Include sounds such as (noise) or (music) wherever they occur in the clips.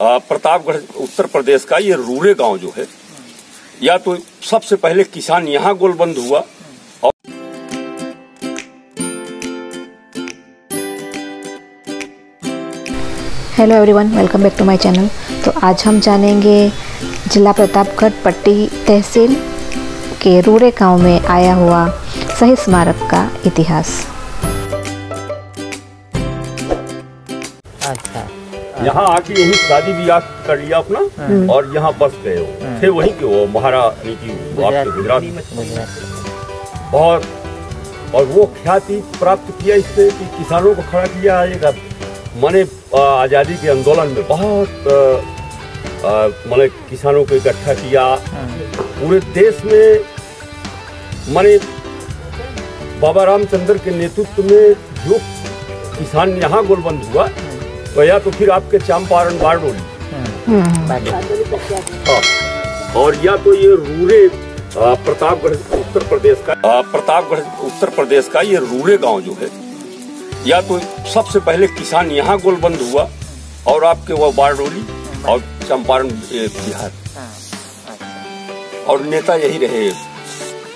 प्रतापगढ़ उत्तर प्रदेश का ये रूरे गाँव जो है या तो सबसे पहले किसान यहाँ गोलबंद हुआ। और hello everyone welcome back to my channel तो आज हम जानेंगे जिला प्रतापगढ़ पट्टी तहसील के रूरे गाँव में आया हुआ शहीद स्मारक का इतिहास। अच्छा। यहाँ आके यही शादी ब्याह कर लिया अपना और यहाँ बस गए हो। थे वहीं के वो महारानी की आपके गुजरात। बहुत और वो ख्याति प्राप्त किया इससे कि किसानों को खड़ा किया एक माने आज़ादी के आंदोलन में बहुत आ, किसानों को इकट्ठा किया। पूरे देश में माने बाबा रामचंद्र के नेतृत्व में जो किसान यहाँ गोलबंद हुआ तो या तो फिर आपके चंपारण बारडोली हाँ। और या तो ये रूरे प्रतापगढ़ उत्तर प्रदेश का प्रतापगढ़ उत्तर प्रदेश का ये रूरे गाँव जो है या तो सबसे पहले किसान यहाँ गोलबंद हुआ और आपके वो बारडोली और चंपारण बिहार। और नेता यही रहे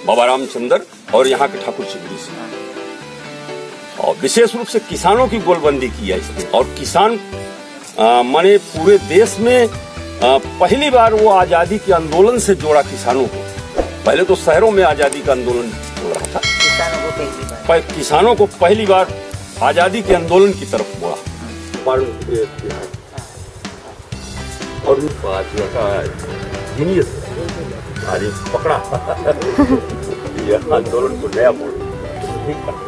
बाबा रामचंद्र और यहाँ के ठाकुर सिंह। और विशेष रूप से किसानों की गोलबंदी की है इसने और किसान माने पूरे देश में आ, पहली बार वो आज़ादी के आंदोलन से जोड़ा किसानों को। पहले तो शहरों में आज़ादी का आंदोलन हो रहा था। किसानों को पहली किसानों को पहली बार आज़ादी के आंदोलन की तरफ़ हुआ और जीनियस पकड़ा। (laughs) ये आंदोलन को नया मोड़। ठीक है।